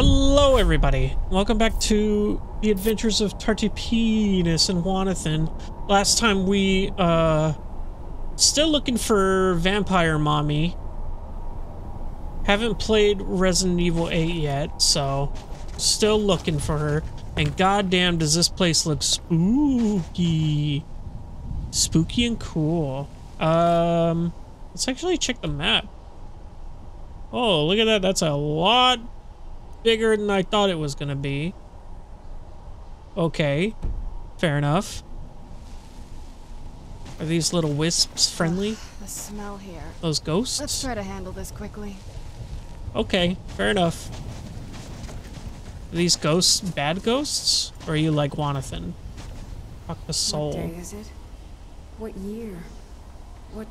Hello, everybody. Welcome back to the adventures of Tartipenis and Wanathan. Last time we, uh, still looking for Vampire Mommy. Haven't played Resident Evil 8 yet, so still looking for her. And goddamn, does this place look spooky. Spooky and cool. Um, let's actually check the map. Oh, look at that. That's a lot bigger than I thought it was going to be. Okay. Fair enough. Are these little wisps friendly? The smell here. Those ghosts? Let's try to handle this quickly. Okay, fair enough. Are these ghosts bad ghosts? Or are you like Wanathan? Fuck the soul. What day is it? What year? What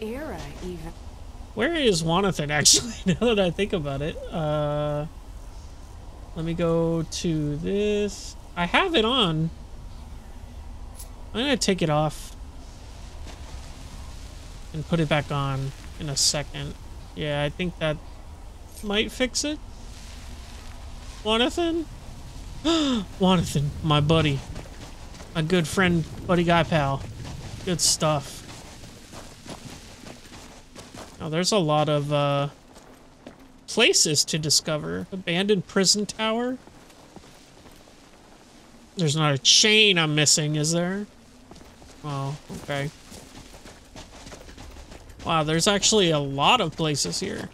era, even? Where is Wanathan, actually, now that I think about it? Uh, let me go to this. I have it on. I'm going to take it off. And put it back on in a second. Yeah, I think that might fix it. Wanathan? Wanathan, my buddy. My good friend, buddy guy pal. Good stuff. Now, there's a lot of uh, places to discover. Abandoned prison tower. There's not a chain I'm missing, is there? Oh, okay. Wow, there's actually a lot of places here.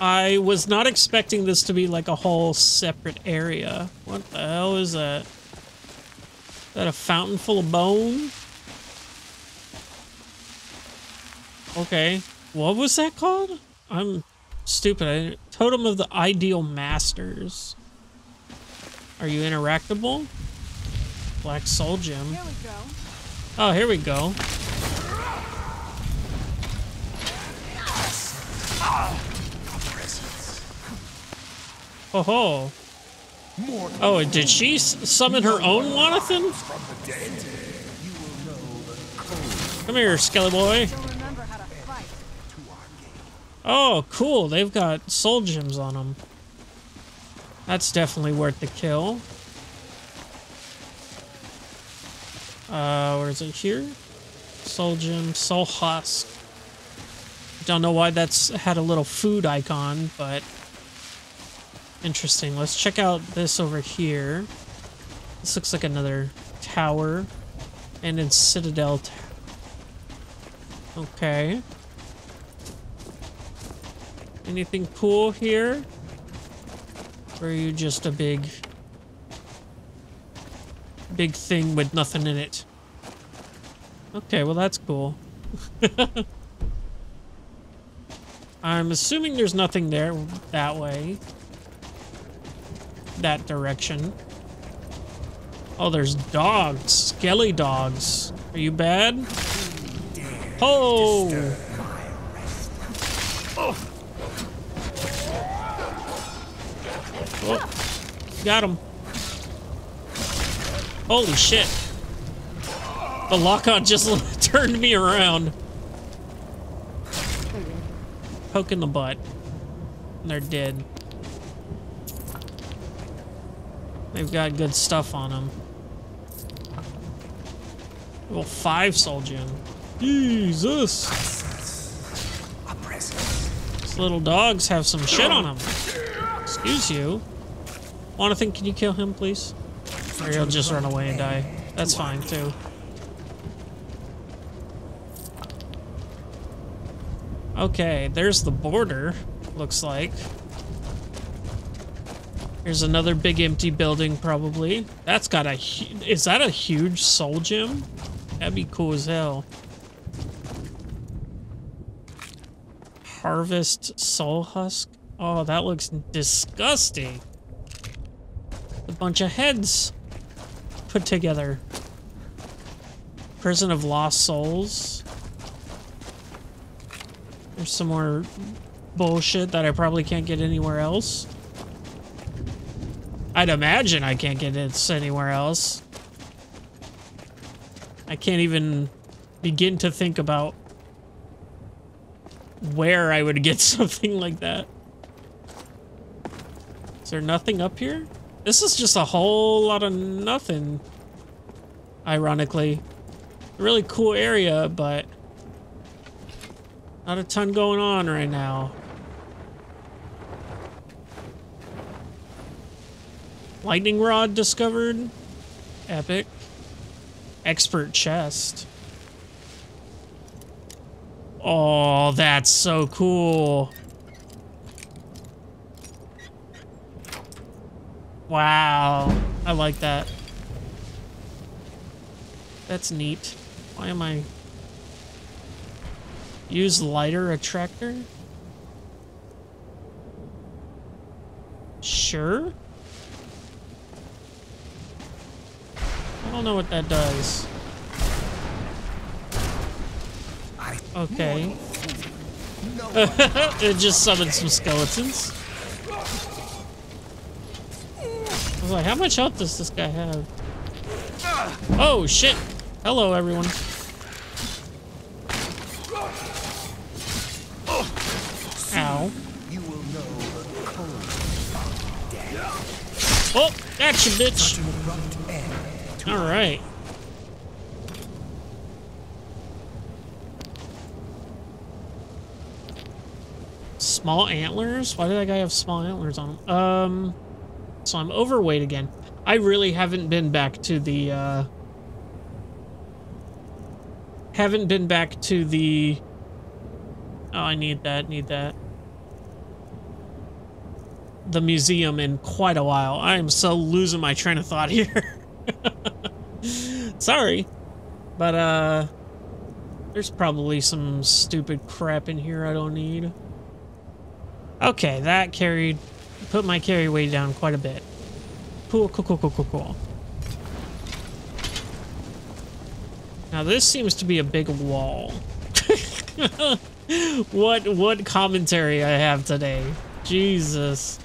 I was not expecting this to be like a whole separate area. What the hell is that? Is that a fountain full of bone? Okay. What was that called? I'm stupid. I, Totem of the Ideal Masters. Are you interactable? Black Soul Gem. Here we go. Oh, here we go. Oh ho. Oh, did she summon her own Wanathan? Come here, Skelly boy. You'll remember how to fight. Oh, cool. They've got soul gems on them. That's definitely worth the kill. Uh, where is it here? Soul gem, soul husk. Don't know why that's had a little food icon, but interesting. Let's check out this over here. This looks like another tower. And in Citadel. Okay. Anything cool here? Or are you just a big... Big thing with nothing in it? Okay, well that's cool. I'm assuming there's nothing there that way. That direction. Oh, there's dogs. Skelly dogs. Are you bad? Oh! Oh, Oh. got him. Holy shit. The lock-on just turned me around. Poke in the butt. And they're dead. They've got good stuff on them. Well, five gem. Jesus. These little dogs have some shit on them. Excuse you. Wanathan, can you kill him, please? Or he'll just run away and die. That's fine, too. Okay, there's the border, looks like. Here's another big empty building, probably. That's got a... Is that a huge soul gem? That'd be cool as hell. Harvest soul husk? Oh, that looks disgusting. A bunch of heads put together. Prison of Lost Souls. There's some more bullshit that I probably can't get anywhere else. I'd imagine I can't get it anywhere else. I can't even begin to think about where I would get something like that. Is there nothing up here? This is just a whole lot of nothing. Ironically. A really cool area, but not a ton going on right now. Lightning rod discovered. Epic. Expert chest. Oh, that's so cool. Wow. I like that. That's neat. Why am I... Use lighter attractor? Sure. I don't know what that does. Okay. it just summoned some skeletons. Like, how much health does this guy have? Oh, shit. Hello, everyone. Ow. Oh, that's you, bitch. All right. Small antlers? Why did that guy have small antlers on him? Um, so I'm overweight again. I really haven't been back to the, uh... Haven't been back to the... Oh, I need that, need that. The museum in quite a while. I am so losing my train of thought here. Sorry. But, uh... There's probably some stupid crap in here I don't need. Okay, that carried... Put my carry weight down quite a bit. Cool, cool, cool, cool, cool, cool. Now this seems to be a big wall. what what commentary I have today. Jesus.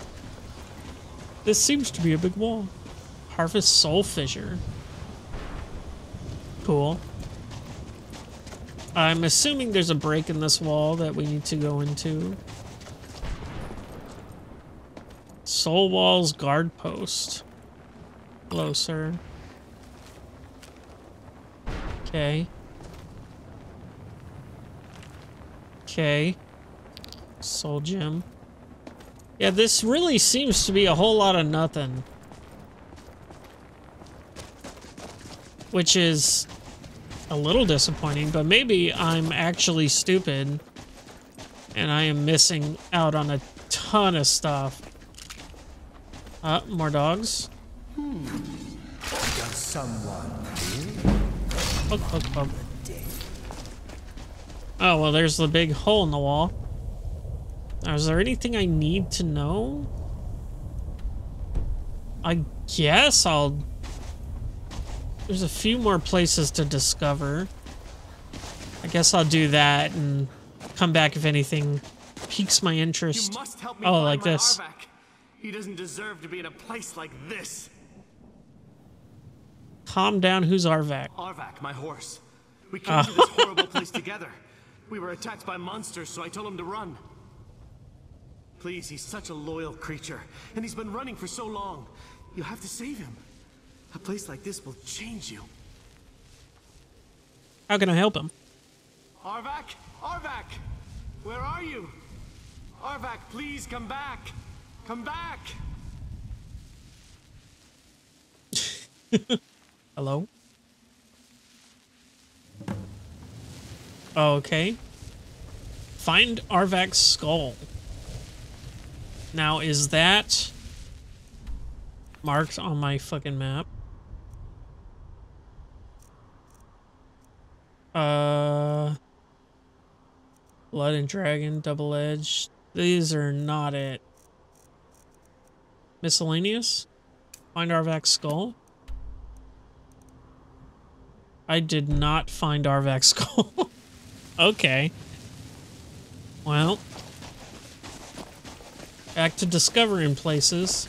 This seems to be a big wall. Harvest Soul Fissure. Cool. I'm assuming there's a break in this wall that we need to go into. Soul Walls Guard Post. Hello, sir. Okay. Okay. Soul Gem. Yeah, this really seems to be a whole lot of nothing. Which is a little disappointing, but maybe I'm actually stupid and I am missing out on a ton of stuff. Uh, more dogs. Hmm. Does someone Poke, poke, poke. Oh, well, there's the big hole in the wall. Now, is there anything I need to know? I guess I'll... There's a few more places to discover. I guess I'll do that and come back if anything piques my interest. oh, like this. Arvak. He doesn't deserve to be in a place like this. Calm down. Who's Arvak? Arvak, my horse. We came uh. to this horrible place together. We were attacked by monsters, so I told him to run. Please, he's such a loyal creature, and he's been running for so long. You have to save him. A place like this will change you. How can I help him? Arvak? Arvak! Where are you? Arvak, please come back! Come back! Hello? Okay. Find Arvak's skull. Now, is that marked on my fucking map? Uh... Blood and Dragon, Double Edge. These are not it. Miscellaneous? Find Arvak's skull? I did not find Arvak's skull. okay. Well. Back to discovering places.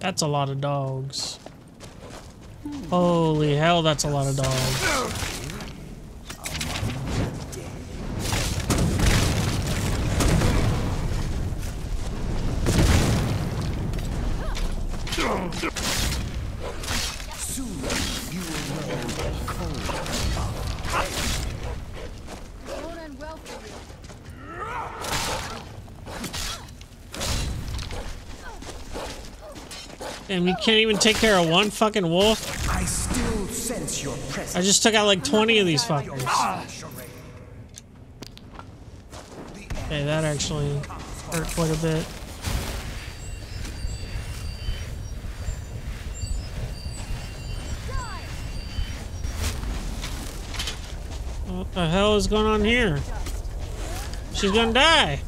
That's a lot of dogs. Holy hell, that's a lot of dogs. Can't even take care of one fucking wolf. I still sense your presence. I just took out like 20 of these fuckers. Okay, that actually hurt quite a bit. What the hell is going on here? She's gonna die.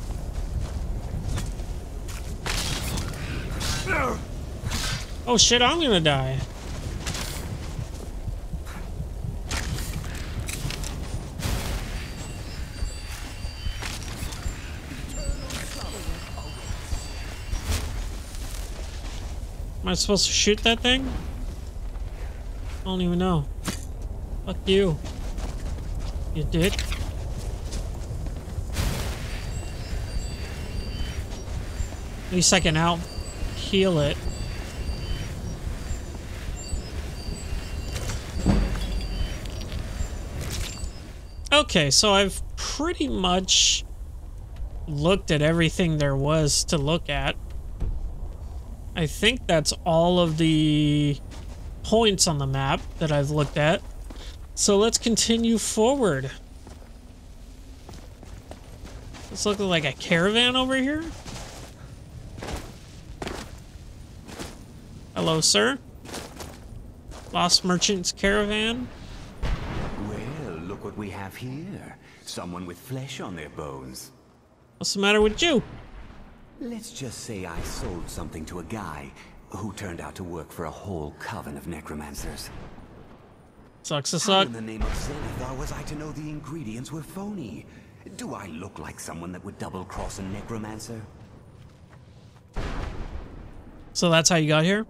Oh shit, I'm gonna die. Am I supposed to shoot that thing? I don't even know. Fuck you. You dick. At least I can out heal it. Okay, so I've pretty much looked at everything there was to look at. I think that's all of the points on the map that I've looked at. So let's continue forward. This looking like a caravan over here. Hello, sir. Lost Merchant's Caravan. Have here. Someone with flesh on their bones. What's the matter with you? Let's just say I sold something to a guy who turned out to work for a whole coven of necromancers. Sucks to How in the name of Zenithar was I to know the ingredients were phony? Do I look like someone that would double-cross a necromancer? So that's how you got here?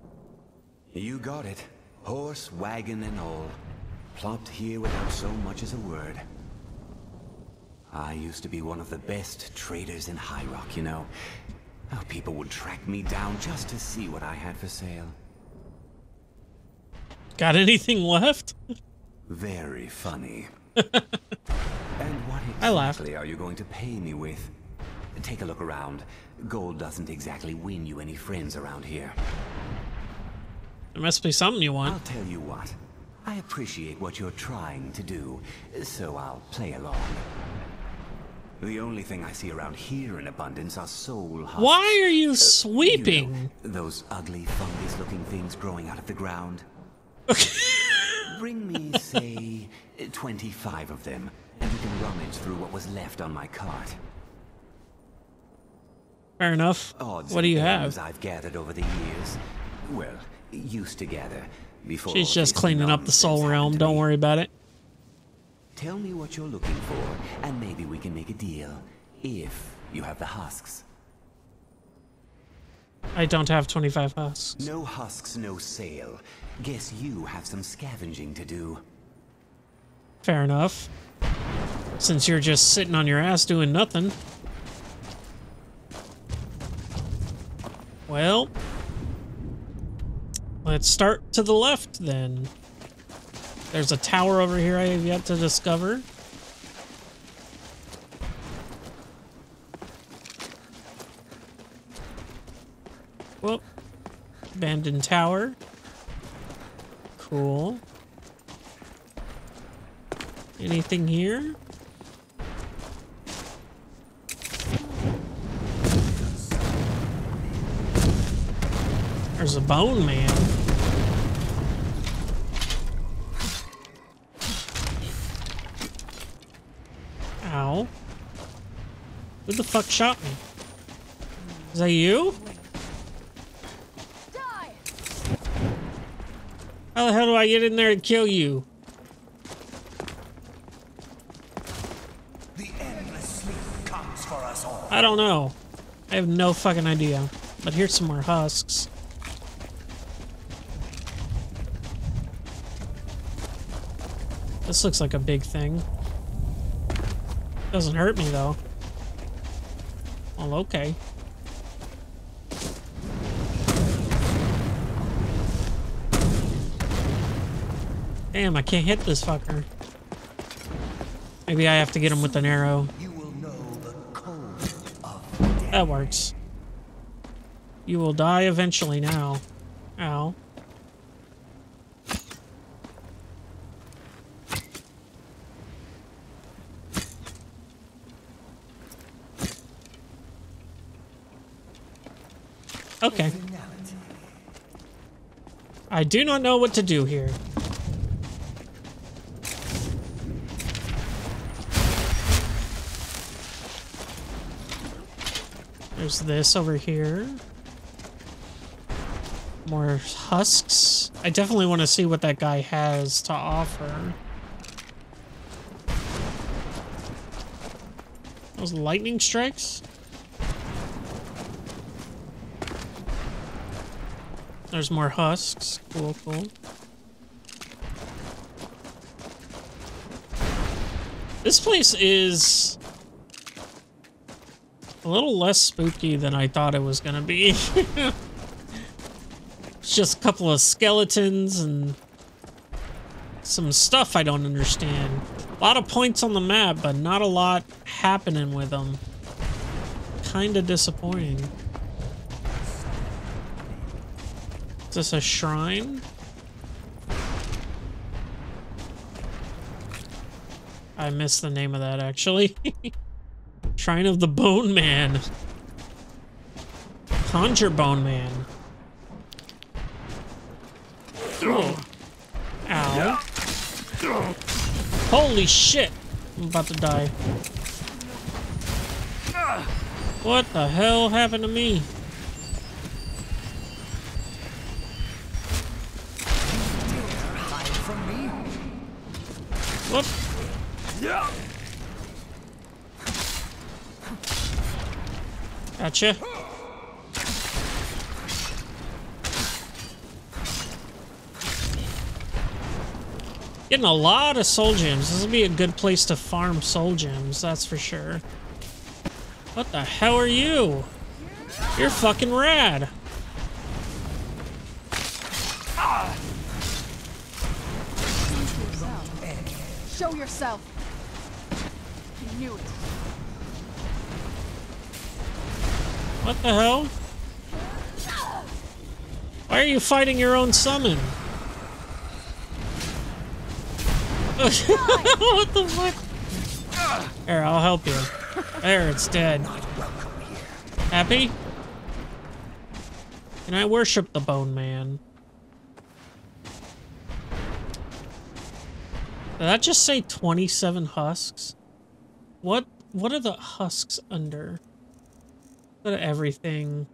You got it. Horse, wagon, and all. Plopped here without so much as a word. I used to be one of the best traders in High Rock, you know. How people would track me down just to see what I had for sale. Got anything left? Very funny. and what exactly are you going to pay me with? Take a look around. Gold doesn't exactly win you any friends around here. There must be something you want. I'll tell you what. I appreciate what you're trying to do, so I'll play along. The only thing I see around here in abundance are soul husks. Why are you uh, You sweeping? know, those ugly fungus-looking things growing out of the ground. Bring me, say, 25 of them, and we can rummage through what was left on my cart. Fair enough. Odds What do you have? I've gathered over the years. Well, used to gather before. She's just cleaning up the soul realm. Don't worry about it. Tell me what you're looking for, and maybe we can make a deal. If you have the husks. I don't have 25 husks. No husks, no sale. Guess you have some scavenging to do. Fair enough. Since you're just sitting on your ass doing nothing. Well, let's start to the left then. There's a tower over here I have yet to discover. Whoop. Abandoned tower. Cool. Anything here? There's a bone man. Ow. Who the fuck shot me? Is that you? How the hell do I get in there and kill you? The endless sleep comes for us all. I don't know. I have no fucking idea. But here's some more husks. This looks like a big thing. Doesn't hurt me, though. Well, okay. Damn, I can't hit this fucker. Maybe I have to get him with an arrow. That works. You will die eventually now. Ow. I do not know what to do here. There's this over here. More husks. I definitely want to see what that guy has to offer. Those lightning strikes? There's more husks. Cool, cool. This place is a little less spooky than I thought it was gonna be. it's just a couple of skeletons and some stuff I don't understand. A lot of points on the map, but not a lot happening with them. Kinda disappointing. Is this a shrine? I missed the name of that actually. shrine of the Bone Man. Conjure Bone Man. Oh. Ow. Holy shit. I'm about to die. What the hell happened to me? What? Gotcha. Getting a lot of soul gems. This will be a good place to farm soul gems, that's for sure. What the hell are you? You're fucking rad. Show yourself. You knew it. What the hell? Why are you fighting your own summon? what the fuck? Here, I'll help you. There, it's dead. Happy? Can I worship the Bone Man? Did that just say 27 husks? What what are the husks under? At everything.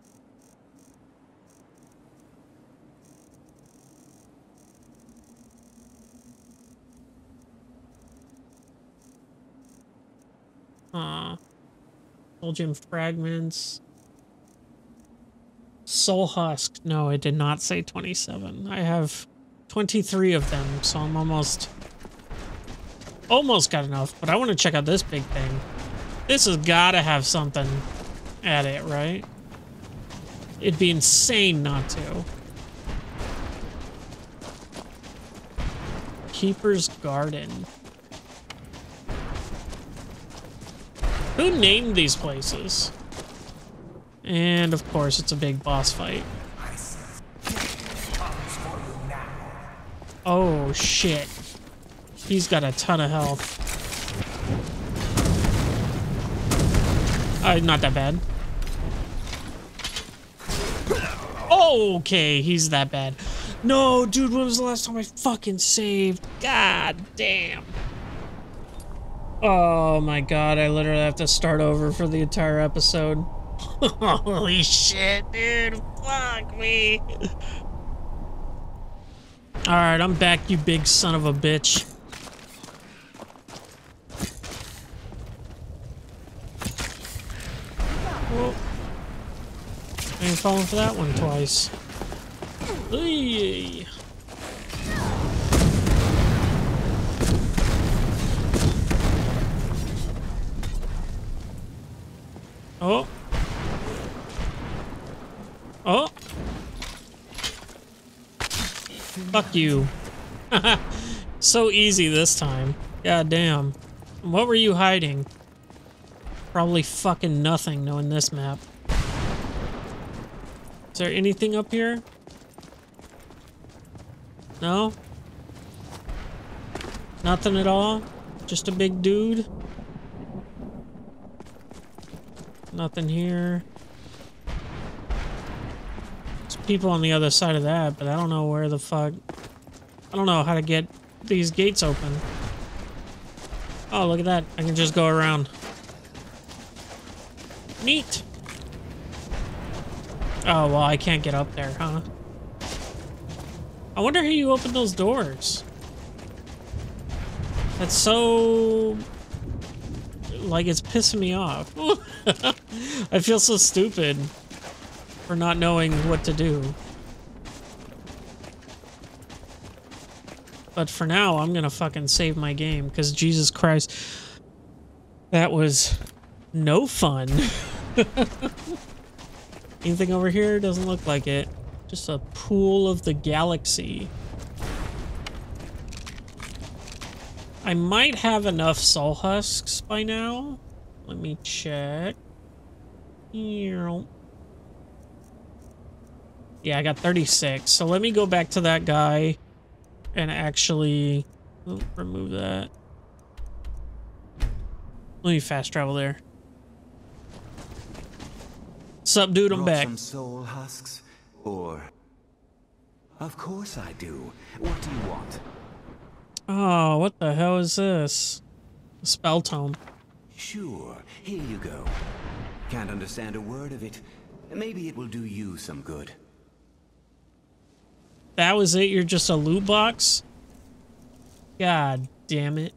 Uh, Soul Gem fragments. Soul Husk. No, it did not say 27. I have 23 of them, so I'm almost... Almost got enough, but I want to check out this big thing. This has got to have something at it, right? It'd be insane not to. Keeper's Garden. Who named these places? And of course, it's a big boss fight. I sense death comes for you now. Oh shit. He's got a ton of health. Uh, not that bad. Okay, he's that bad. No, dude, when was the last time I fucking saved? God damn. Oh my god, I literally have to start over for the entire episode. Holy shit, dude. Fuck me. Alright, I'm back, you big son of a bitch. Whoa. I ain't falling for that one twice. Hey. Oh. Oh. Fuck you. So easy this time. God damn. What were you hiding? Probably fucking nothing knowing this map. Is there anything up here? No? Nothing at all? Just a big dude? Nothing here. There's people on the other side of that, but I don't know where the fuck... I don't know how to get these gates open. Oh, look at that. I can just go around. Neat. Oh, well, I can't get up there, huh? I wonder how you open those doors. That's so... Like, it's pissing me off. I feel so stupid for not knowing what to do. But for now, I'm gonna fucking save my game, because Jesus Christ, that was no fun. Anything over here? Doesn't look like it. Just a pool of the galaxy. I might have enough soul husks by now. Let me check. Yeah, I got 36. So let me go back to that guy and actually remove that. Let me fast travel there. Sup, them back. Some soul husks, or? Of course I do. What do you want? Oh, what the hell is this? Spell tome. Sure, here you go. Can't understand a word of it. Maybe it will do you some good. That was it? You're just a loot box? God damn it.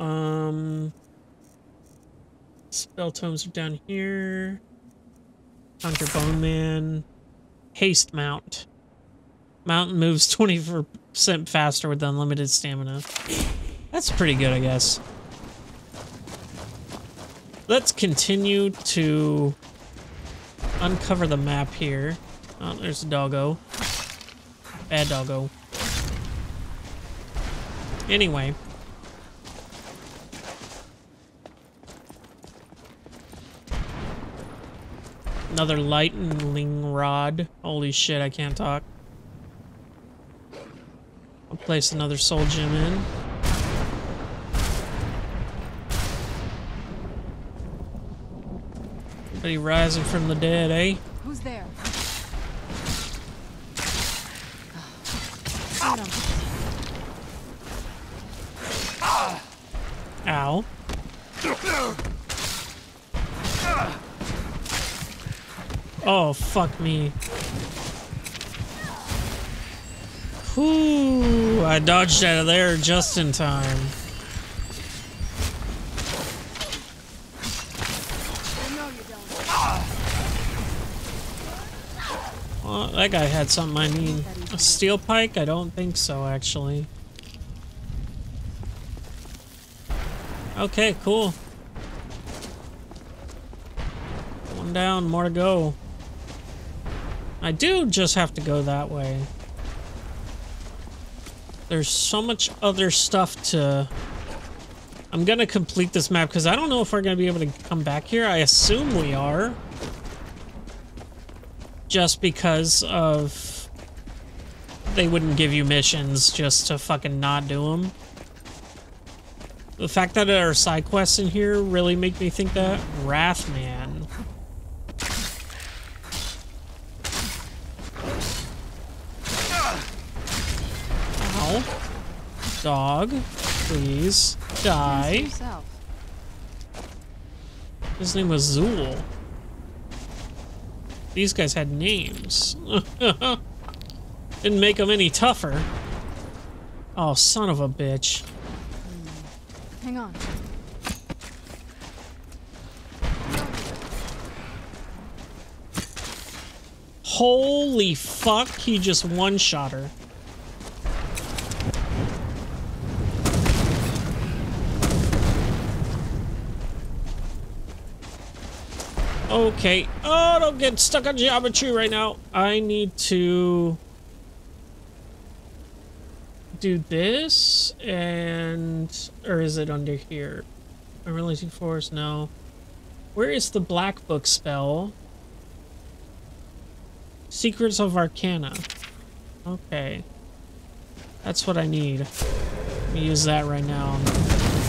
Um. Spell tomes are down here. Conjure Bone Man. Haste Mount. Mountain moves 20% faster with unlimited stamina. That's pretty good, I guess. Let's continue to uncover the map here. Oh, there's a doggo. Bad doggo. Anyway. Another lightning rod. Holy shit, I can't talk. I'll place another soul gem in. Anybody rising from the dead, eh? Who's there? Ow. Oh, fuck me. Whew, I dodged out of there just in time. Well, that guy had something I need. A steel pike? I don't think so, actually. Okay, cool. One down, more to go. I do just have to go that way. There's so much other stuff to... I'm gonna complete this map because I don't know if we're gonna be able to come back here. I assume we are. Just because of... They wouldn't give you missions just to fucking not do them. The fact that there are side quests in here really make me think that. Wrathman. Dog, please die. His name was Zool. These guys had names. Didn't make them any tougher. Oh, son of a bitch. Hmm, hang on. Holy fuck, he just one-shot her. Okay. Oh, don't get stuck on geometry right now. I need to do this and or is it under here? Unrelenting force, no. Where is the black book spell? Secrets of Arcana. Okay. That's what I need. Use that right now and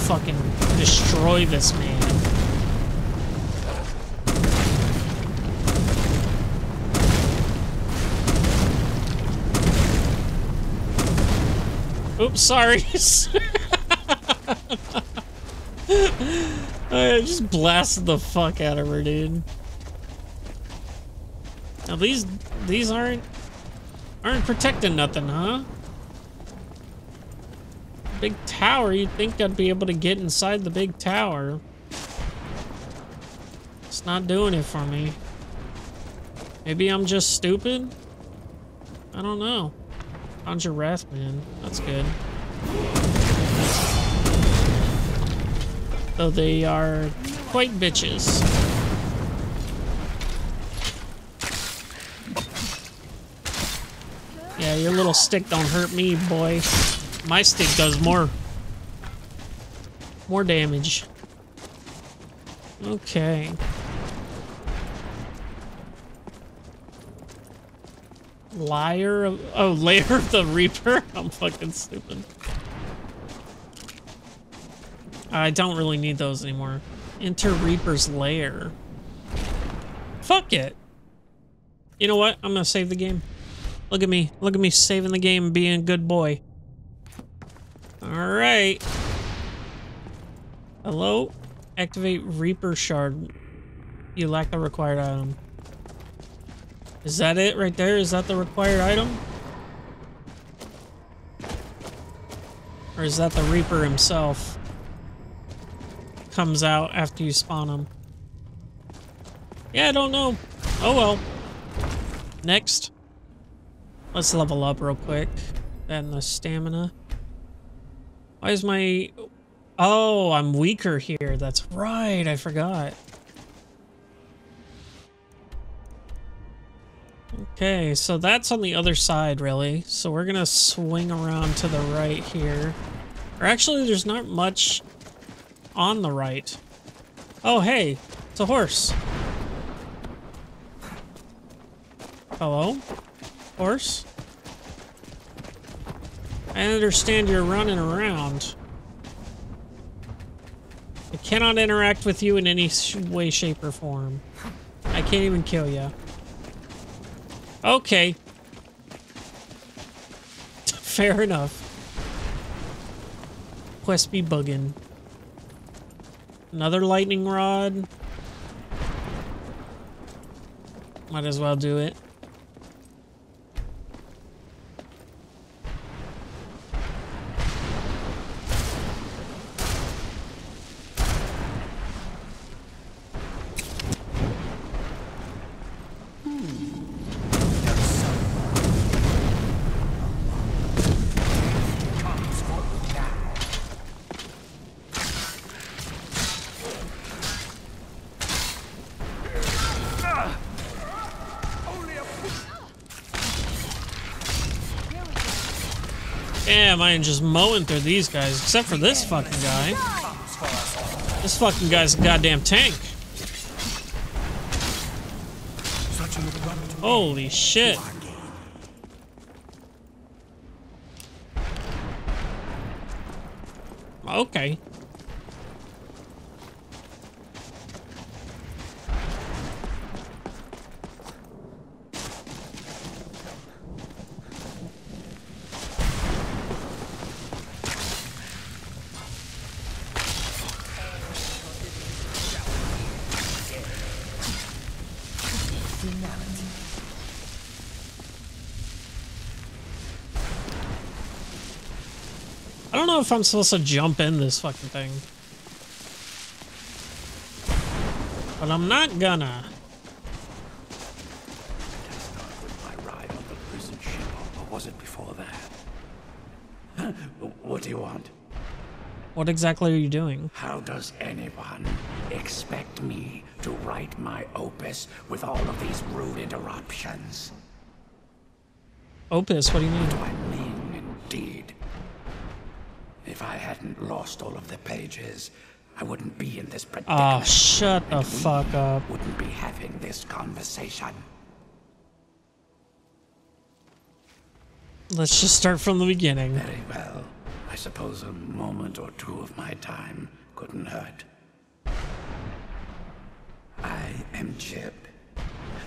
fucking destroy this man. Oops, sorry. I just blasted the fuck out of her, dude. Now these these aren't aren't protecting nothing, huh? Big tower, you'd think I'd be able to get inside the big tower. It's not doing it for me. Maybe I'm just stupid? I don't know. Conjure Wrath, man. That's good. Though they are quite bitches. Yeah, your little stick don't hurt me, boy. My stick does more. More damage. Okay. Liar of oh layer of the Reaper? I'm fucking stupid. I don't really need those anymore. Enter Reaper's lair. Fuck it. You know what? I'm gonna save the game. Look at me. Look at me saving the game being a good boy. Alright. Hello? Activate Reaper Shard. You lack the required item. Is that it right there? Is that the required item? Or is that the Reaper himself? Comes out after you spawn him. Yeah, I don't know. Oh well. Next. Let's level up real quick. And the stamina. Why is my... Oh, I'm weaker here. That's right. I forgot. Okay, so that's on the other side, really. So we're gonna swing around to the right here. Or actually, there's not much on the right. Oh, hey, it's a horse. Hello? Horse? I understand you're running around. I cannot interact with you in any way, shape, or form. I can't even kill you. Okay. Fair enough. Quest be bugging. Another lightning rod. Might as well do it. Damn, just mowing through these guys, except for this fucking guy. This fucking guy's a goddamn tank. Holy shit. Okay. Know if I'm supposed to jump in this fucking thing. But I'm not gonna. my ride on the prison ship, or was it before that? What do you want? What exactly are you doing? How does anyone expect me to write my opus with all of these rude interruptions? Opus, what do you mean? do I mean, indeed. If I hadn't lost all of the pages, I wouldn't be in this predicament. Oh, shut the fuck up. Wouldn't be having this conversation. Let's just start from the beginning. Very well. I suppose a moment or two of my time couldn't hurt. I am Jiub.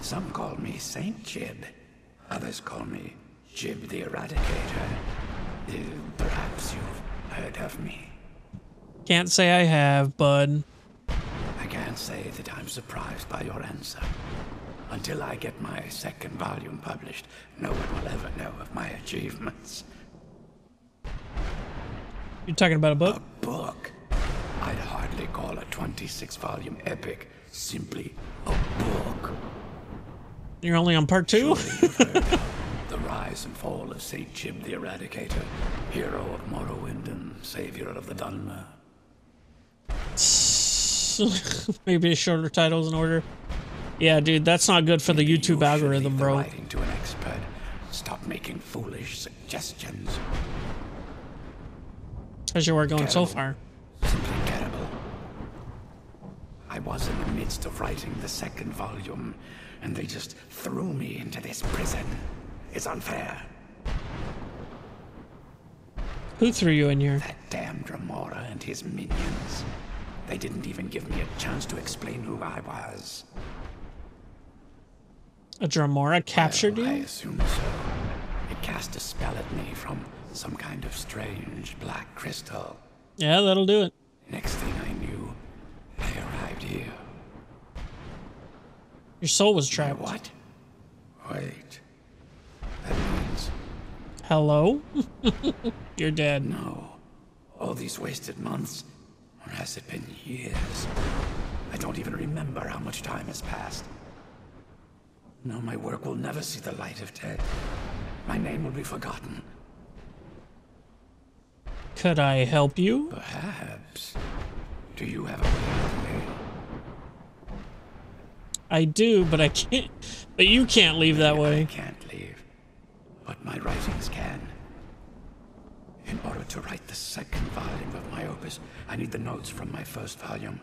Some call me Saint Jiub. Others call me Jiub the Eradicator. Uh, Perhaps you've heard of me. Can't say I have, bud. I can't say that I'm surprised by your answer. Until I get my second volume published, no one will ever know of my achievements. You're talking about a book? A book. I'd hardly call a 26 volume epic simply a book. You're only on part two? rise and fall of Saint Jiub the Eradicator, hero of Morrowind and savior of the Dunmer. Maybe a shorter titles in order. Yeah, dude, that's not good for the Maybe you YouTube should algorithm, the bro. writing to an expert. Stop making foolish suggestions. How's your work going so far? Simply terrible. I was in the midst of writing the second volume, and they just threw me into this prison. It's unfair. Who threw you in here? That damn Dremora and his minions. They didn't even give me a chance to explain who I was. A Dremora captured Well, I assume so. It cast a spell at me from some kind of strange black crystal. Yeah, that'll do it. Next thing I knew, I arrived here. Your soul was My trapped. what? Wait. Hello? You're dead. no. All these wasted months, or has it been years? I don't even remember how much time has passed. No, my work will never see the light of day. My name will be forgotten. Could I help you? Perhaps. Do you have a way out of here? I do, but I can't. But you can't leave that way. I can't leave, but my writings can. In order to write the second volume of my opus, I need the notes from my first volume.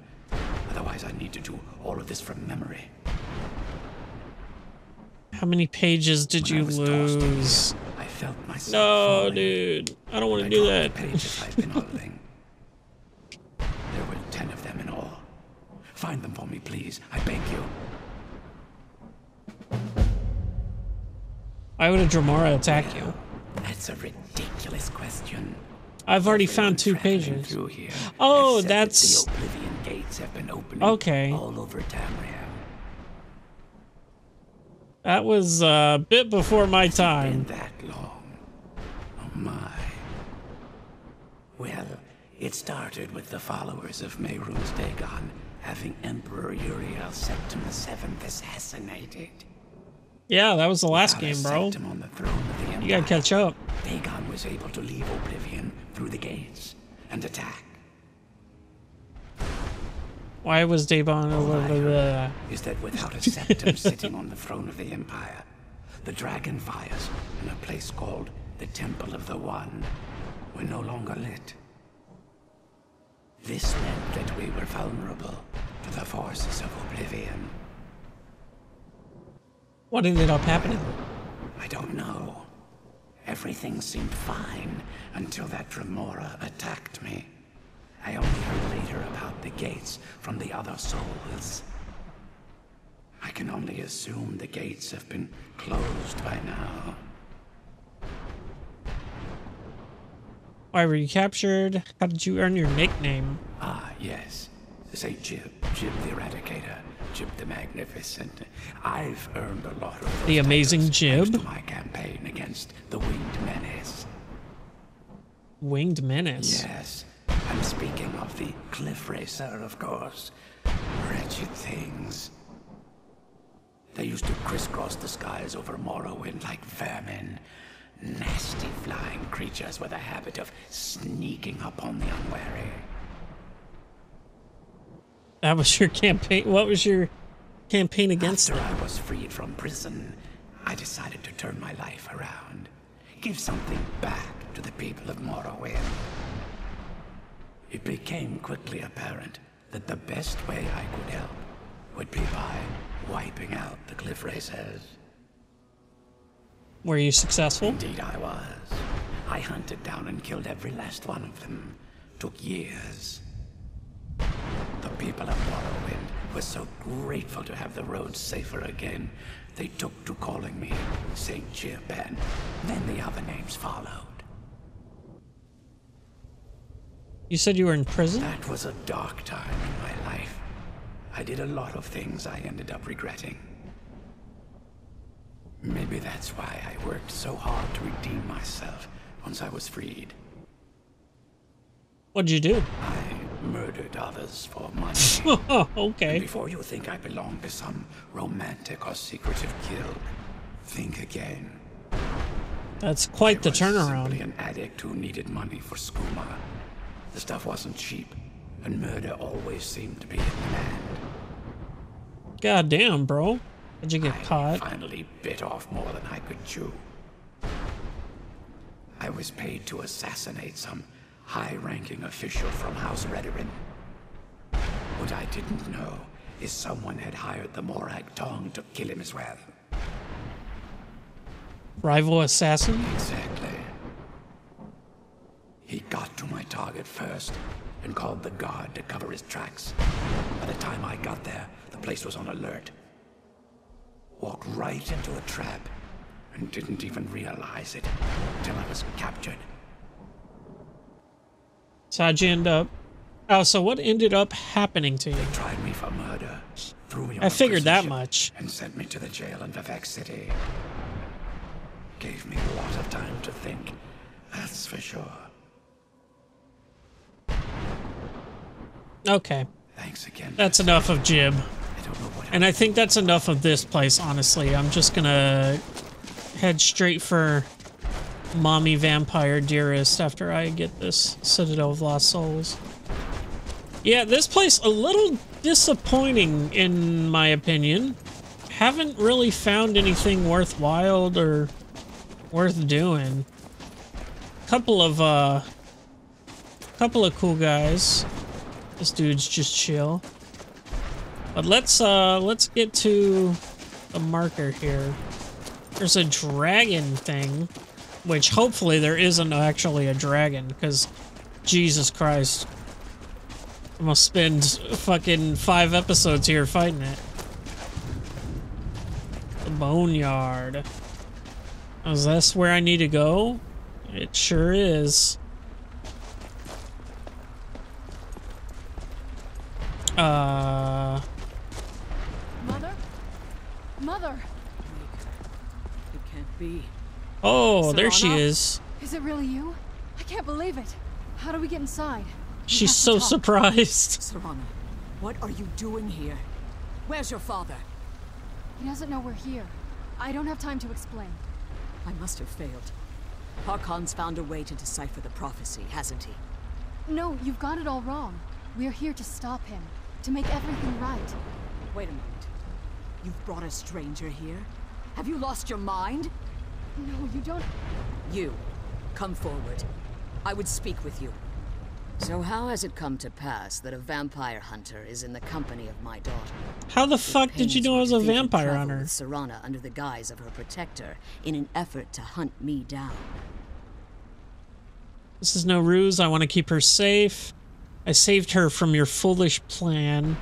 Otherwise, I need to do all of this from memory. How many pages did When I you lose? I felt myself No, falling. dude. I don't want to do that. pages I've been holding. There were ten of them in all. Find them for me, please. I beg you. Why would a Dremora attack you? That's a ridiculous question. I've already Everyone found two pages. here Oh, that's- the Oblivion gates have been opening Okay. all over Tamriel. That was a bit before my Been time. that long? Oh my. Well, it started with the followers of Mehrunes Dagon having Emperor Uriel Septimus VII assassinated. Yeah, that was the last game, bro. The throne of the You gotta catch up. Dagon was able to leave Oblivion through the gates and attack. Why was? All I Blah, blah, blah. is that without a Septim sitting on the throne of the Empire, the dragon fires in a place called the Temple of the One were no longer lit. This meant that we were vulnerable to the forces of Oblivion. What ended up happening? I don't know. Everything seemed fine until that Dremora attacked me. I only heard later about the gates from the other souls. I can only assume the gates have been closed by now. Why were you captured? How did you earn your nickname? Ah, yes. St. Jiub, Jiub the Eradicator, Jiub the Magnificent. I've earned a lot of The amazing Jiub? my campaign against the Winged Menace. Winged Menace. Yes, I'm speaking of the Cliff Racer, of course. Wretched things. They used to crisscross the skies over Morrowind like vermin. Nasty flying creatures with a habit of sneaking up on the unwary. That was your campaign. What was your campaign against After them? I was freed from prison, I decided to turn my life around. Give something back to the people of Morrowind. it became quickly apparent that the best way I could help would be by wiping out the cliff racers. Were you successful? Indeed, I was. I hunted down and killed every last one of them. Took years. People of Morrowind were so grateful to have the roads safer again. They took to calling me Saint Chirpen. Then the other names followed. You said you were in prison? That was a dark time in my life. I did a lot of things I ended up regretting. Maybe that's why I worked so hard to redeem myself once I was freed. What'd you do? I murdered others for money. Oh, And okay. before you think I belong to some romantic or secretive guild, think again. That's quite the I was Simply turnaround. an addict who needed money for skooma. The stuff wasn't cheap, and murder always seemed to be in demand. God damn, bro. How'd you get I caught? finally bit off more than I could chew. I was paid to assassinate some high-ranking official from House Redoran. What I didn't know is someone had hired the Morag Tong to kill him as well. Rival assassin? Exactly. He got to my target first and called the guard to cover his tracks. By the time I got there, the place was on alert. Walked right into a trap and didn't even realize it until I was captured. So how'd you end up? Oh, so what ended up happening to you? They Tried me for murder. Threw me I figured that much. And sent me to the jail in Vivec City. Gave me a lot of time to think. That's for sure. Okay. Thanks again. That's enough of Jiub. I don't know what And I think that's enough of this place, honestly. I'm just gonna head straight for Mommy Vampire Dearest after I get this Citadel of Lost Souls. Yeah, this place a little disappointing in my opinion. Haven't really found anything worthwhile or worth doing. Couple of uh couple of cool guys. This dude's just chill. But let's uh let's get to the marker here. There's a dragon thing, which hopefully there isn't actually a dragon, because Jesus Christ. I'm gonna spend fucking five episodes here fighting it. The boneyard. Is this where I need to go? It sure is. Uh Mother? Mother! It can't be. Oh, there she is. Is it really you? I can't believe it. How do we get inside? We She's so talk. surprised. Serana, what are you doing here? Where's your father? He doesn't know we're here. I don't have time to explain. I must have failed. Harkon's found a way to decipher the prophecy, hasn't he? No, you've got it all wrong. We're here to stop him, to make everything right. Wait a moment. You've brought a stranger here? Have you lost your mind? No, you don't. You, come forward. I would speak with you. So how has it come to pass that a vampire hunter is in the company of my daughter? How the fuck did you know I was a vampire traveled hunter? With Serana under the guise of her protector in an effort to hunt me down. This is no ruse. I want to keep her safe. I saved her from your foolish plan.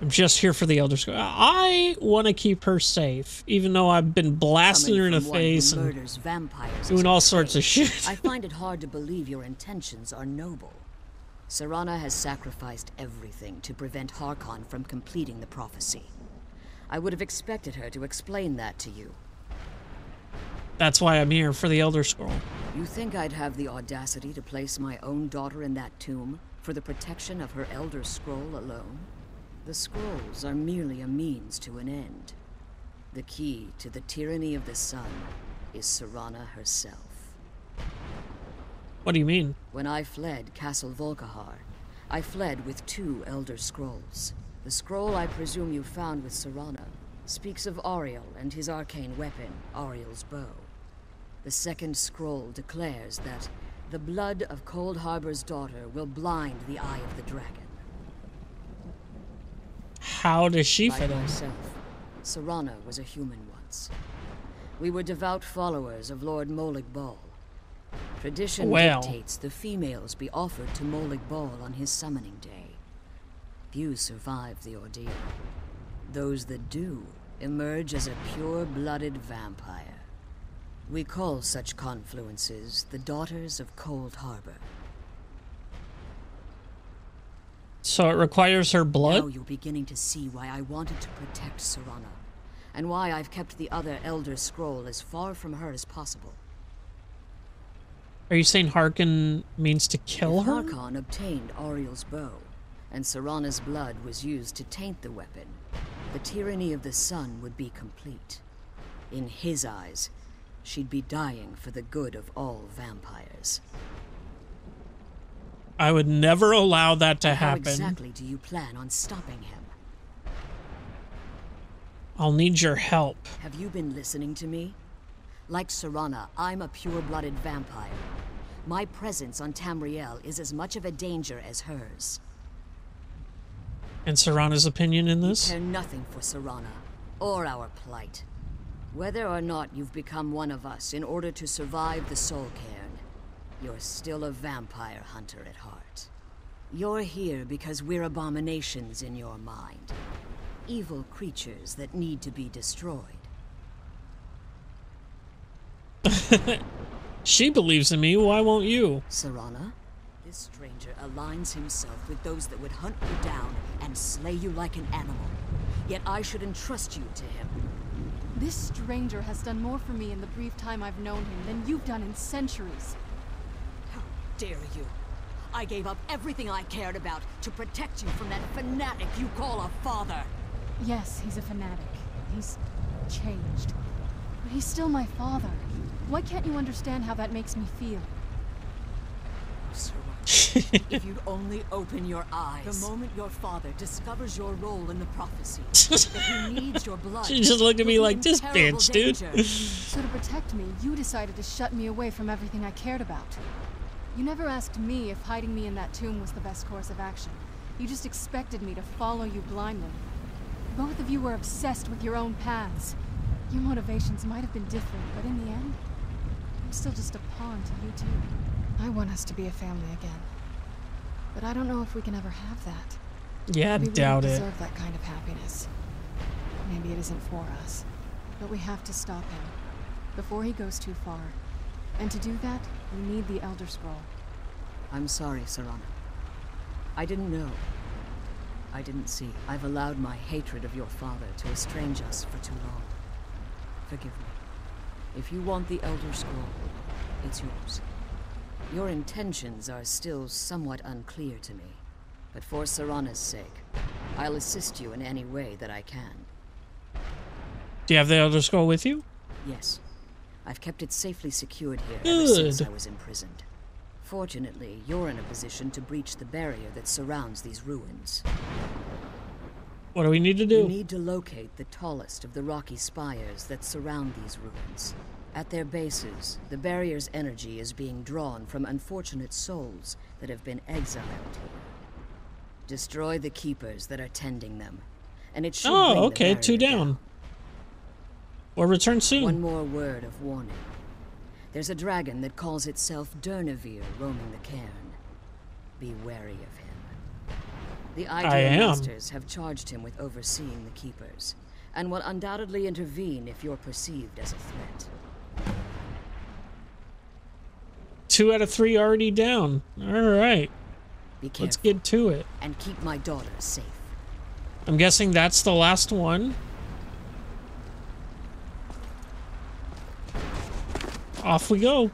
I'm just here for the Elder Scrolls. I want to keep her safe, even though I've been blasting Coming her in the from one who face and doing all sorts of shit. I find it hard to believe your intentions are noble. Serana has sacrificed everything to prevent Harkon from completing the prophecy. I would have expected her to explain that to you. That's why I'm here for the Elder Scroll. You think I'd have the audacity to place my own daughter in that tomb for the protection of her Elder Scroll alone? The scrolls are merely a means to an end. The key to the tyranny of the sun is Serana herself. What do you mean? When I fled Castle Volkihar, I fled with two Elder Scrolls. The scroll I presume you found with Serana speaks of Auriel and his arcane weapon, Auriel's bow. The second scroll declares that The blood of Coldharbour's daughter will blind the eye of the dragon. How does she Like fit in? myself, Serana was a human once. We were devout followers of Lord Molag Bal. Tradition Well. dictates the females be offered to Molag Bal on his summoning day. Few survive the ordeal. Those that do emerge as a pure-blooded vampire. We call such confluences the Daughters of Coldharbour. So it requires her blood? Now you're beginning to see why I wanted to protect Serana, and why I've kept the other Elder Scroll as far from her as possible. Are you saying Harkon means to kill if her? Harkon obtained Auriel's bow, and Serana's blood was used to taint the weapon, the tyranny of the sun would be complete. In his eyes, she'd be dying for the good of all vampires. I would never allow that to happen. How exactly do you plan on stopping him? I'll need your help. Have you been listening to me? Like Serana, I'm a pure-blooded vampire. My presence on Tamriel is as much of a danger as hers. And Serana's opinion in You this? care nothing for Serana, or our plight. Whether or not you've become one of us in order to survive the Soul Cairn, you're still a vampire hunter at heart. You're here because we're abominations in your mind. Evil creatures that need to be destroyed. She believes in me, why won't you? Serana? This stranger aligns himself with those that would hunt you down and slay you like an animal. Yet I should entrust you to him. This stranger has done more for me in the brief time I've known him than you've done in centuries. How dare you? I gave up everything I cared about to protect you from that fanatic you call a father. Yes, he's a fanatic. He's changed. But he's still my father. Why can't you understand how that makes me feel? Serana, if you'd only open your eyes. The moment your father discovers your role in the prophecy, that he needs your blood. She just looked at me like, in "This terrible bitch, dude." So to protect me, you decided to shut me away from everything I cared about. You never asked me if hiding me in that tomb was the best course of action. You just expected me to follow you blindly. Both of you were obsessed with your own paths. Your motivations might have been different, but in the end, I'm still just a pawn to you two. I want us to be a family again. But I don't know if we can ever have that. Yeah, I Maybe we doubt don't it. deserve that kind of happiness. Maybe it isn't for us. But we have to stop him before he goes too far. And to do that, we need the Elder Scroll. I'm sorry, Serana. I didn't know. I didn't see. I've allowed my hatred of your father to estrange us for too long. Forgive me. If you want the Elder Scroll, it's yours. Your intentions are still somewhat unclear to me, but for Serana's sake, I'll assist you in any way that I can. Do you have the Elder Scroll with you? Yes. I've kept it safely secured here ever since I was imprisoned. Fortunately, you're in a position to breach the barrier that surrounds these ruins. What do we need to do? need to locate the tallest of the rocky spires that surround these ruins. At their bases, the barrier's energy is being drawn from unfortunate souls that have been exiled here. Destroy the keepers that are tending them, and it should Oh, okay, two barrier down. We'll return soon. One more word of warning. There's a dragon that calls itself Durnehviir roaming the cairn. Be wary of him. The Ideal. Masters have charged him with overseeing the Keepers, and will undoubtedly intervene if you're perceived as a threat. Two out of three already down. All right. Be careful Let's get to it. and keep my daughter safe. I'm guessing that's the last one. Off we go.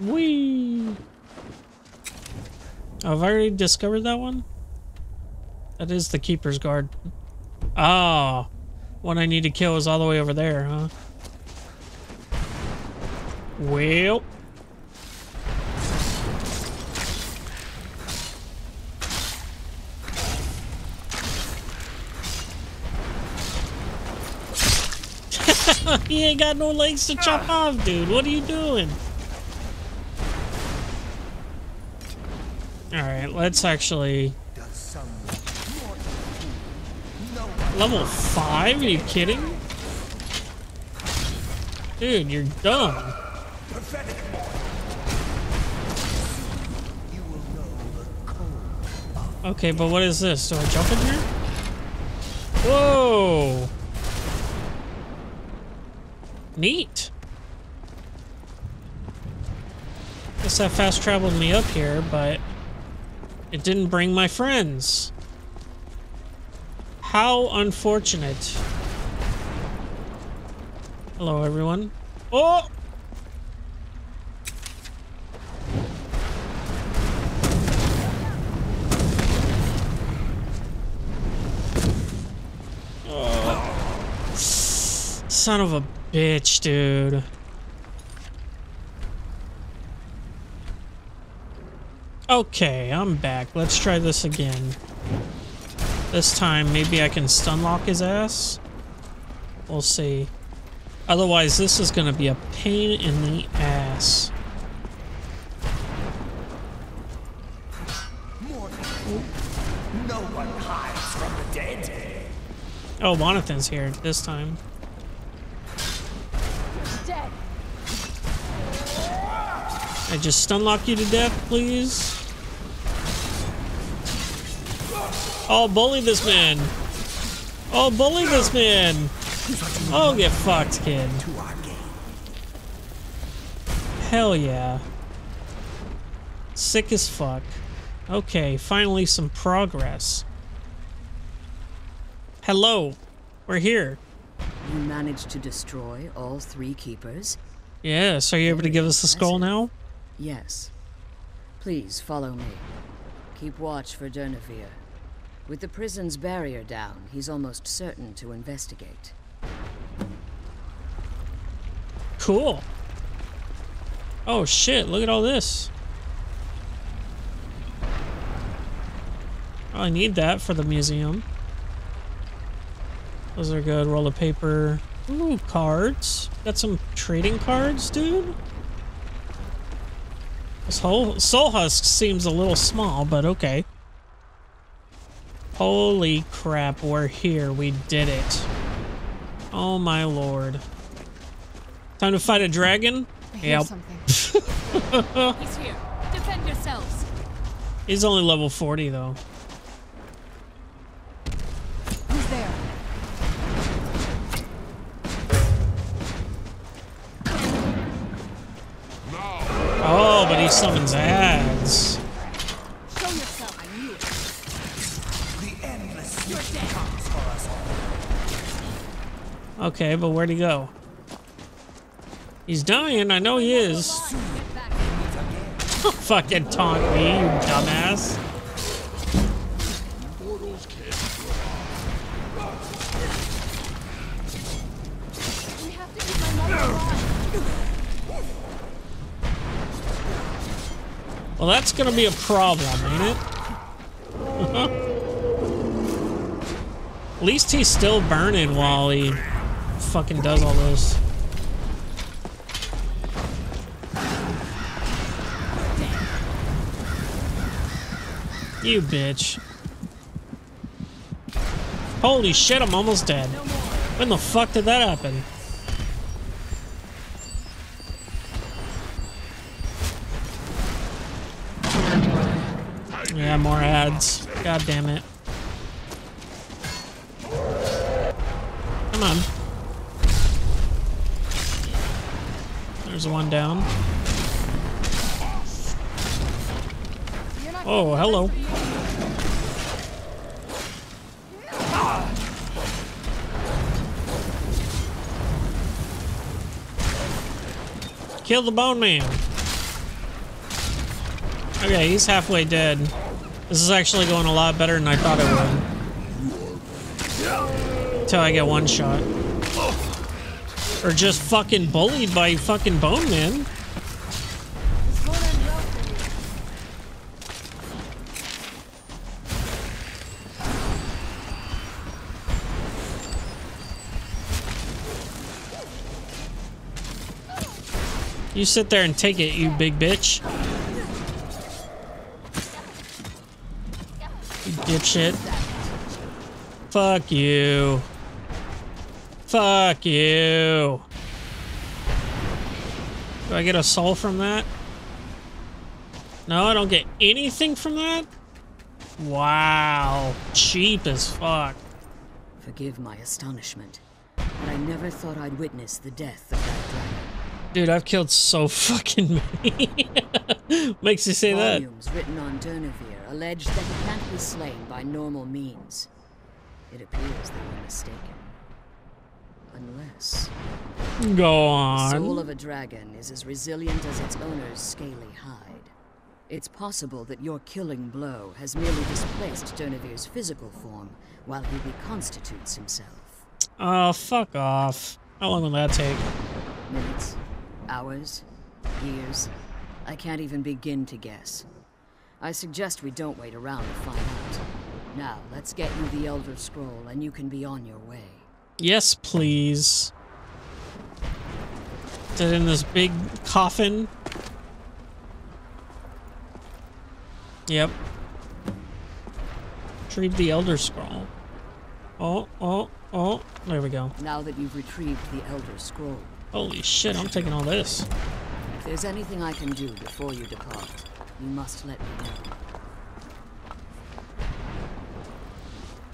Whee! I've already discovered that one? That is the Keeper's Guard. Oh, one I need to kill is all the way over there, huh? Well, he ain't got no legs to chop ah. off, dude. What are you doing? Alright, let's actually... Level 5? Are you kidding? Dude, you're dumb. Okay, but what is this? Do I jump in here? Whoa! Neat. Guess that fast traveled me up here, but it didn't bring my friends. How unfortunate. Hello, everyone. Oh! oh. Son of a bitch, dude. Okay, I'm back. Let's try this again. This time, maybe I can stun lock his ass? We'll see. Otherwise, this is going to be a pain in the ass. No one hides from the dead. Oh, Monathan's here this time. I just stun lock you to death, please. Oh, bully this man. Oh, bully this man. Oh, get fucked, kid. Hell yeah. Sick as fuck. Okay, finally some progress. Hello. We're here. You managed to destroy all three keepers? Yes, are you able to give us the skull now? Yes. Please follow me. Keep watch for Durnehviir. With the prison's barrier down, he's almost certain to investigate. Cool. Oh shit, look at all this. Oh, I need that for the museum. Those are good. Roll of paper. Ooh, cards. Got some trading cards, dude. This whole soul husk seems a little small, but okay. Holy crap, we're here. We did it. Oh my lord. Time to fight a dragon? I hear Yep. something. He's here. Defend yourselves. He's only level 40 though. Who's there? Oh, but he summons ads. Okay, but where'd he go? He's dying, I know he is. Fucking taunt me, you dumbass. Well, that's gonna be a problem, ain't it? At least he's still burning while he fucking does all this. You bitch. Holy shit, I'm almost dead. When the fuck did that happen? More ads. God damn it. Come on. There's one down. Oh, hello. Kill the bone man. Okay, he's halfway dead. This is actually going a lot better than I thought it would. Until I get one shot. Or just fucking bullied by fucking Bone Man. You sit there and take it, you big bitch. Dipshit. Fuck you. Fuck you. Do I get a soul from that? No, I don't get anything from that? Wow. Cheap as fuck. Forgive my astonishment, but I never thought I'd witness the death of that dragon. Dude, I've killed so fucking many. Makes you say that. Volumes written on allege that he can't be slain by normal means. It appears they were mistaken. Unless Go the soul on. of a dragon is as resilient as its owner's scaly hide. It's possible that your killing blow has merely displaced Durnehviir's physical form while he reconstitutes himself. Oh, fuck off. How long will that take? Minutes, hours, years. I can't even begin to guess. I suggest we don't wait around to find out. Now, let's get you the Elder Scroll and you can be on your way. Yes, please. Is it in this big coffin? Yep. Retrieve the Elder Scroll. Oh, oh, oh. There we go. Now that you've retrieved the Elder Scroll, Holy shit, I'm taking all this. if there's anything I can do before you depart, you must let me know.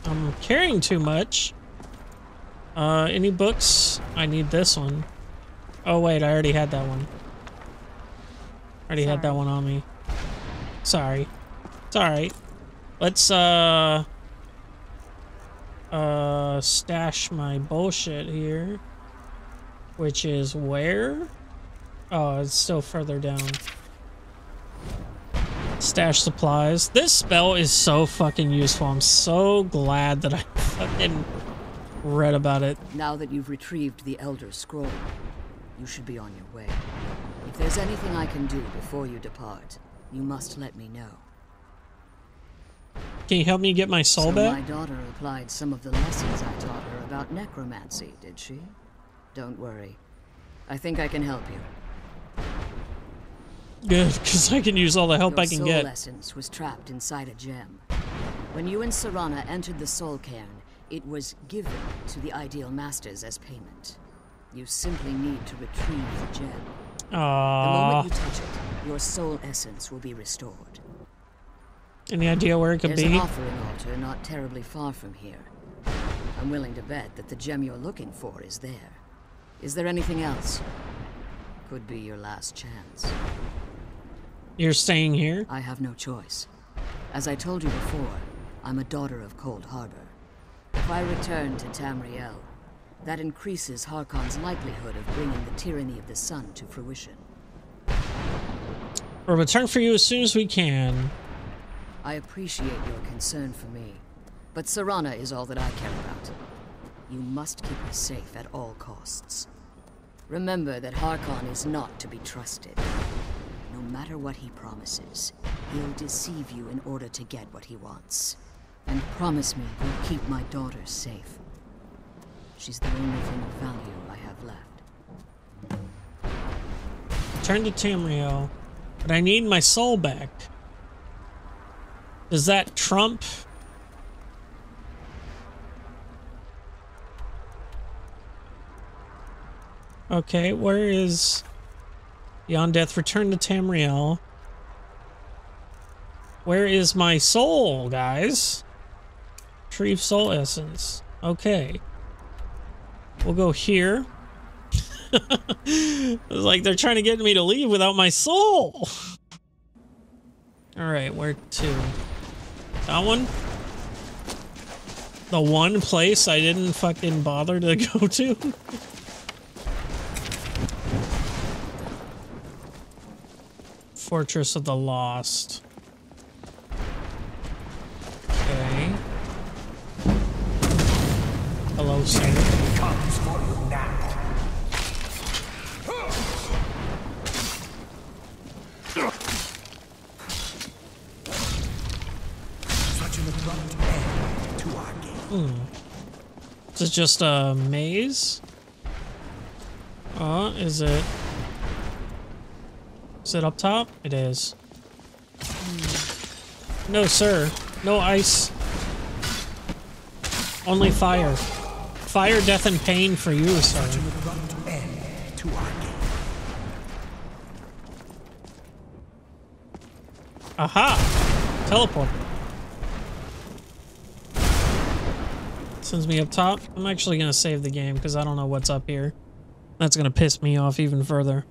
I'm carrying too much. Uh, any books? I need this one. Oh wait, I already had that one. Already had that one on me. Sorry. It's alright. Let's, uh... Uh, stash my bullshit here. Which is where? Oh, it's still further down. Stash supplies. This spell is so fucking useful. I'm so glad that I fucking read about it. Now that you've retrieved the Elder Scroll, you should be on your way. If there's anything I can do before you depart, you must let me know. Can you help me get my soul so back? my daughter applied some of the lessons I taught her about necromancy, did she? Don't worry. I think I can help you. Good, because I can use all the help Your I can soul get. essence was trapped inside a gem. When you and Serana entered the Soul Cairn, it was given to the Ideal Masters as payment. You simply need to retrieve the gem. Aww. The moment you touch it, your soul essence will be restored. Any idea where it could There's be? an offering altar not terribly far from here. I'm willing to bet that the gem you're looking for is there. Is there anything else? Could be your last chance. You're staying here? I have no choice. As I told you before, I'm a daughter of Coldharbour. If I return to Tamriel, that increases Harkon's likelihood of bringing the tyranny of the sun to fruition. We'll return for you as soon as we can. I appreciate your concern for me, but Serana is all that I care about. You must keep her safe at all costs. Remember that Harkon is not to be trusted. Matter what he promises, he'll deceive you in order to get what he wants. And promise me you'll keep my daughter safe. She's the only thing of value I have left. Turn to Tamriel. But I need my soul back. Does that trump? Okay, where is Beyond Death? Return to Tamriel. Where is my soul, guys? Retrieve soul essence. Okay. We'll go here. it's like they're trying to get me to leave without my soul. All right, where to? That one? The one place I didn't fucking bother to go to? Fortress of the Lost. Okay. Hello, sir. Comes for you now. Such an abrupt end to our game. Hmm. Is it just a maze? Uh, is it? Is it up top? It is. No, sir. No ice. Only fire. Fire, death, and pain for you, sir. To. Aha! Teleport. Sends me up top. I'm actually gonna save the game because I don't know what's up here. That's gonna piss me off even further.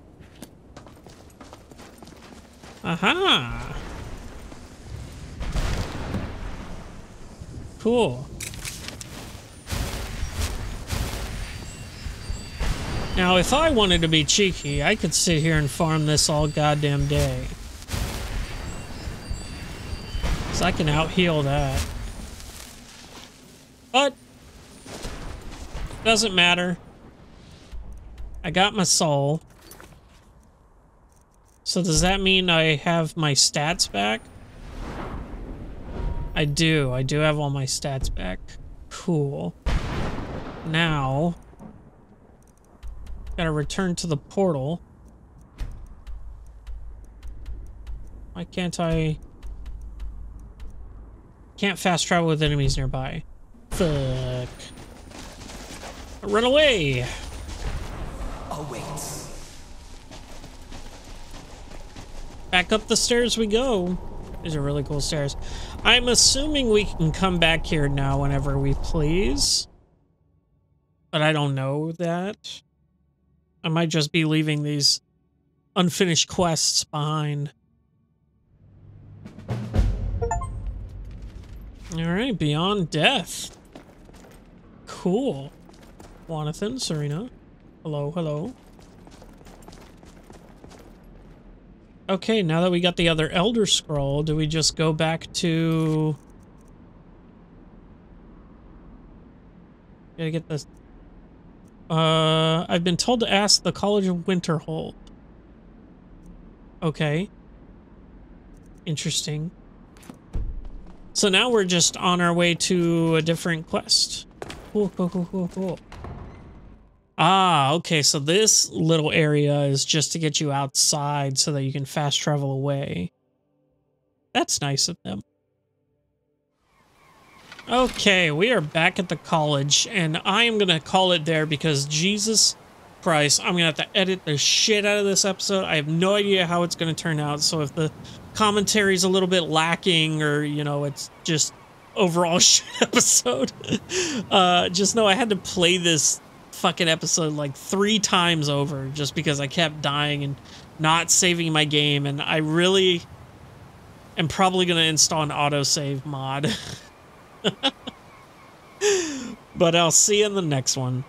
Aha! Cool. Now, if I wanted to be cheeky, I could sit here and farm this all goddamn day. Cause I can out heal that. But doesn't matter. I got my soul. So does that mean I have my stats back? I do. I do have all my stats back. Cool. Now, gotta return to the portal. Why can't I... Can't fast travel with enemies nearby. Fuck. Run away! Awaits. Back up the stairs we go. These are really cool stairs. I'm assuming we can come back here now whenever we please. But I don't know that. I might just be leaving these unfinished quests behind. Alright, Beyond Death. Cool. Wanathan, Serana. Hello, hello. Okay, now that we got the other Elder Scroll, do we just go back to... Gotta get this... Uh, I've been told to ask the College of Winterhold. Okay. Interesting. So now we're just on our way to a different quest. Cool, cool, cool, cool, cool. Ah, okay, so this little area is just to get you outside so that you can fast travel away. That's nice of them. Okay, we are back at the college, and I am going to call it there because Jesus Christ, I'm going to have to edit the shit out of this episode. I have no idea how it's going to turn out, so if the commentary is a little bit lacking or, you know, it's just overall shit episode, uh, just know I had to play this fucking episode like three times over just because I kept dying and not saving my game. And I really am probably going to install an autosave mod. but I'll see you in the next one.